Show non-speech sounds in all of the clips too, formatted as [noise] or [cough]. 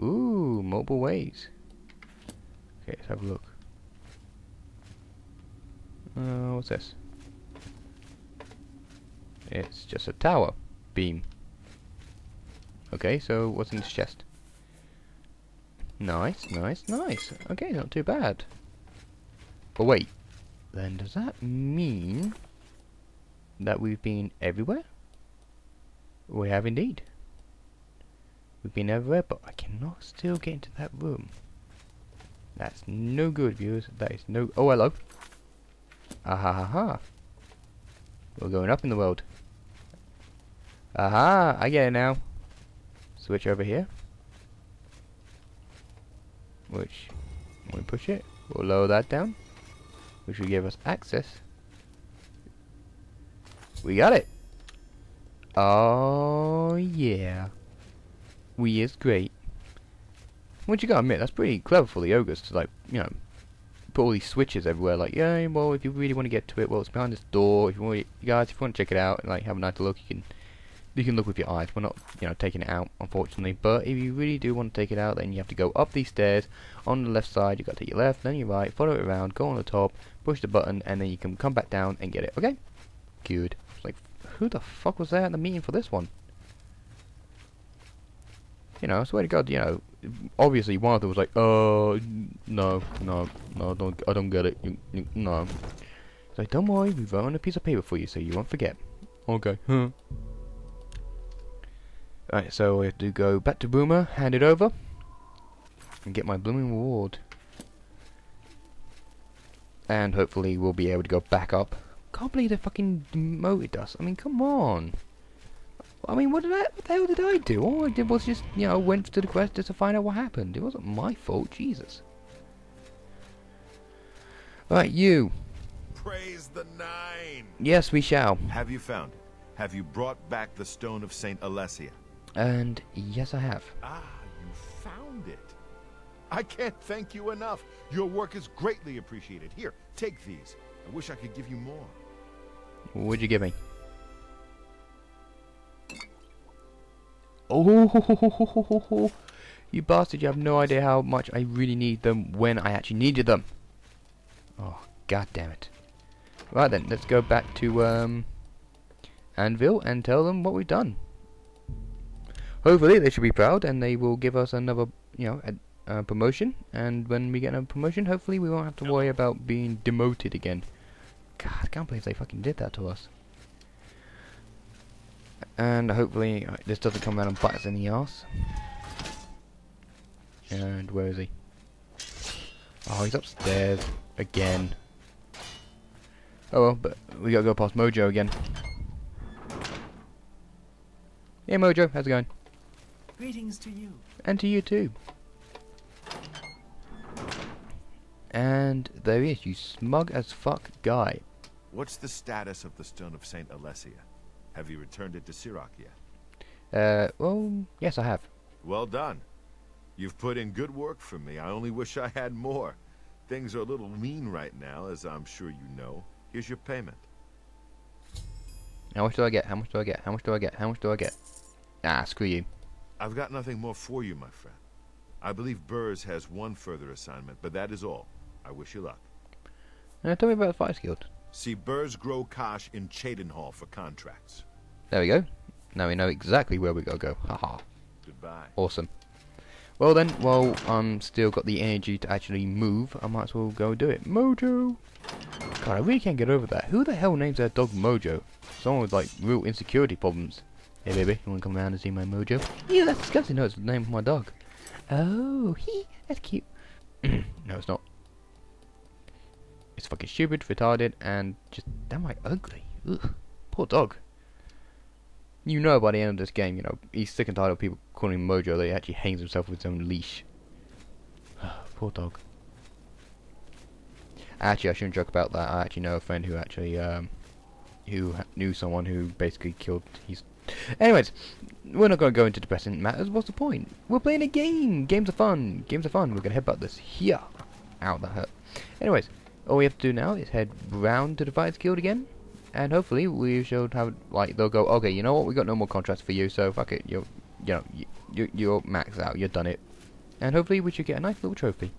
Ooh, mobile ways. Okay, let's have a look. Uh, what's this? It's just a tower beam. Okay, so what's in this chest? Nice, nice, nice. Okay, not too bad. But wait, then does that mean that we've been everywhere? We have indeed. We've been everywhere, but I cannot still get into that room. That's no good, viewers. That is no... Oh, hello. Ah ha ha. We're going up in the world. Aha! I get it now. Switch over here. Which, we push it, we'll lower that down. Which will give us access. We got it! Oh, yeah. We is great. What you gotta admit, that's pretty clever for the ogres to, like, you know, put all these switches everywhere. Like, yeah, well, if you really want to get to it, well, it's behind this door. If you want, you guys, if you want to check it out and like have a nice look, you can you can look with your eyes. We're not, you know, taking it out, unfortunately. But if you really do want to take it out, then you have to go up these stairs. On the left side, you got to take your left, then your right, follow it around, go on the top, push the button, and then you can come back down and get it. Okay? Good. Like, who the fuck was there at the meeting for this one? You know, I swear to God, you know, obviously one of them was like, "Oh, no, no, no, don't, I don't get it. You, you, no." It's like, don't worry, we've written a piece of paper for you so you won't forget. Okay. Hmm. Huh. Right, so we have to go back to Boomer, hand it over, and get my blooming reward. And hopefully we'll be able to go back up. Can't believe they fucking demoted us. I mean, come on. I mean, what did I, what the hell did I do? All I did was just, you know, went to the quest just to find out what happened. It wasn't my fault, Jesus. Right, you. Praise the Nine! Yes, we shall. Have you found it? Have you brought back the stone of Saint Alessia? And yes, I have. Ah, you found it. I can't thank you enough. Your work is greatly appreciated. Here, take these. I wish I could give you more. What'd you give me? Oh, you bastard, you have no idea how much I really need them when I actually needed them. Oh, god damn it. Right then, let's go back to um, Anvil and tell them what we've done. Hopefully they should be proud and they will give us another, you know, a, a promotion. And when we get a promotion, hopefully we won't have to worry about being demoted again. God, I can't believe they fucking did that to us. And hopefully uh, this doesn't come around and bite us in the ass. And where is he? Oh, he's upstairs again. Oh well, but we gotta go past Mojo again. Hey Mojo, how's it going? Greetings to you. And to you too. And there he is, you smug as fuck guy. What's the status of the stone of Saint Alessia? Have you returned it to Sirak yet? Uh, well, yes I have. Well done. You've put in good work for me. I only wish I had more. Things are a little lean right now, as I'm sure you know. Here's your payment. How much do I get? How much do I get? How much do I get? How much do I get? Ah, screw you. I've got nothing more for you, my friend. I believe Burz has one further assignment, but that is all. I wish you luck. Uh, tell me about the Fighters Guild. See Burz gro-Khash in Cheydinal for contracts. There we go. Now we know exactly where we gotta go. Haha. Goodbye. Awesome. Well then, while I'm still got the energy to actually move, I might as well go do it. Mojo! God, I really can't get over that. Who the hell names their dog Mojo? Someone with like real insecurity problems. Hey baby, you wanna come around and see my Mojo? Yeah, that's disgusting. No, it's the name of my dog. Oh, [laughs] he, that's cute. [clears throat] no, it's not. It's fucking stupid, retarded, and just downright ugly. Ugh. Poor dog. You know by the end of this game, you know, he's sick and tired of people calling him Mojo that he actually hangs himself with his own leash. [sighs] Poor dog. Actually, I shouldn't joke about that. I actually know a friend who actually, um, who knew someone who basically killed his... Anyways, we're not going to go into depressing matters. What's the point? We're playing a game. Games are fun. Games are fun. We're going to headbutt this here. Ow, that hurt. Anyways, all we have to do now is head round to the Fighters Guild again. And hopefully we should have, like, they'll go, okay, you know what, we got no more contracts for you, so fuck it, you're, you know, you, you, you're maxed out, you're done it, And hopefully we should get a nice little trophy.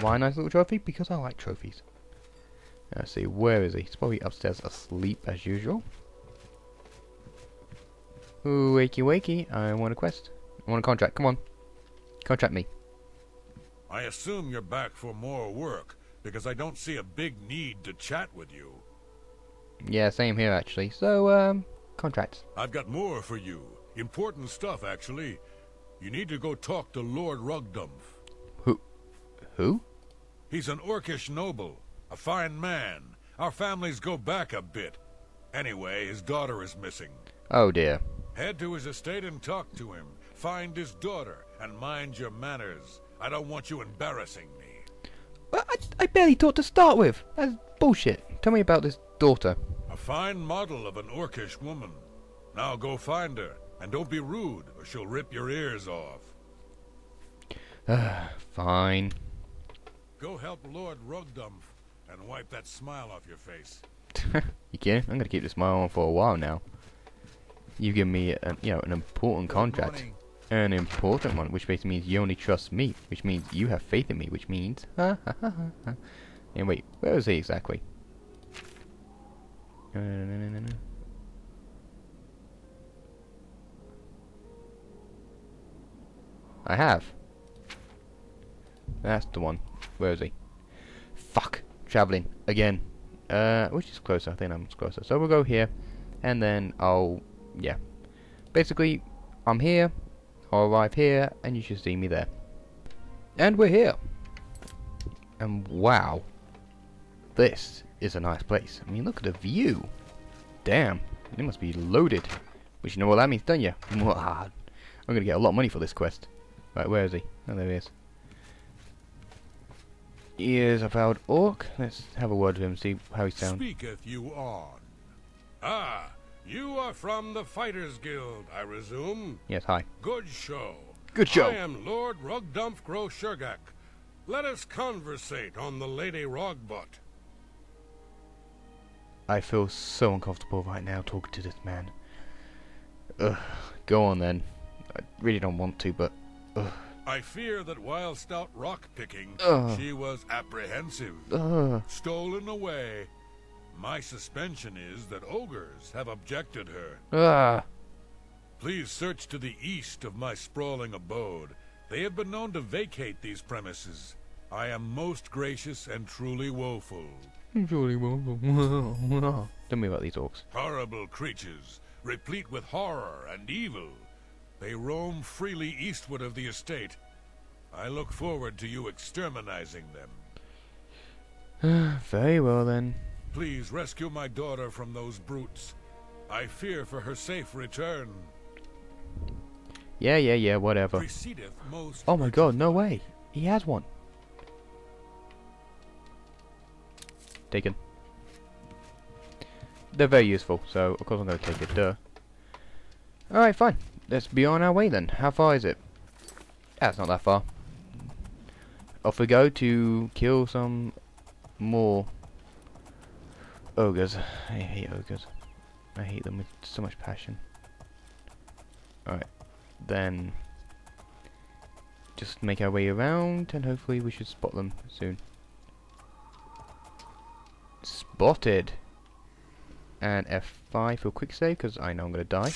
Why a nice little trophy? Because I like trophies. Let's see, where is he? He's probably upstairs asleep as usual. Ooh, wakey wakey, I want a quest. I want a contract, come on. Contract me. I assume you're back for more work, because I don't see a big need to chat with you. Yeah, same here actually. So, um, contracts. I've got more for you. Important stuff, actually. You need to go talk to Lord Rugdumph. Who? Who? He's an Orcish noble, a fine man. Our families go back a bit. Anyway, his daughter is missing. Oh dear. Head to his estate and talk to him. Find his daughter, and mind your manners. I don't want you embarrassing me. Well, I, I barely talked to start with. That's bullshit. Tell me about this daughter. A fine model of an Orcish woman. Now go find her, and don't be rude, or she'll rip your ears off. Ah, fine. Go help Lord Rugdumph, and wipe that smile off your face. [laughs] you kidding? I'm gonna keep this smile on for a while now. You've given me, a, you know, an important contract. An important one, which basically means you only trust me, which means you have faith in me, which means... Ha ha ha ha ha. And wait, where is he exactly? No, no, no, no, no, no. I have. That's the one. Where is he? Fuck! Travelling. Again. Uh, which is closer? I think I'm closer. So we'll go here. And then I'll... Yeah. Basically, I'm here. I'll arrive here. And you should see me there. And we're here. And wow. This is a nice place. I mean, look at the view. Damn. It must be loaded. Which you know what that means, don't you? [laughs] I'm going to get a lot of money for this quest. Right, where is he? Oh, there he is. He is a proud orc. Let's have a word with him, see how he sounds. Speaketh you on. Ah, you are from the Fighters Guild, I resume. Yes, hi. Good show. Good show. I am Lord Rugdumph Gro Shurgak. Let us conversate on the Lady Rogbut. I feel so uncomfortable right now talking to this man. Ugh. Go on then. I really don't want to, but... Ugh. I fear that while stout rock picking, Ugh. she was apprehensive, Ugh. stolen away. My suspension is that ogres have objected her. Ah. Please search to the east of my sprawling abode. They have been known to vacate these premises. I am most gracious and truly woeful. Surely won't. [laughs] Tell me about these orcs. Horrible creatures, replete with horror and evil. They roam freely eastward of the estate. I look forward to you exterminizing them. [sighs] Very well then. Please rescue my daughter from those brutes. I fear for her safe return. Yeah, yeah, yeah, whatever. Oh my god, no way. He has one. Taken. They're very useful, so of course I'm going to take it, duh. Alright, fine. Let's be on our way then. How far is it? That's not that far. Off we go to kill some more ogres. I hate ogres. I hate them with so much passion. Alright, then just make our way around and hopefully we should spot them soon. Spotted! And F5 for quick save because I know I'm going to die.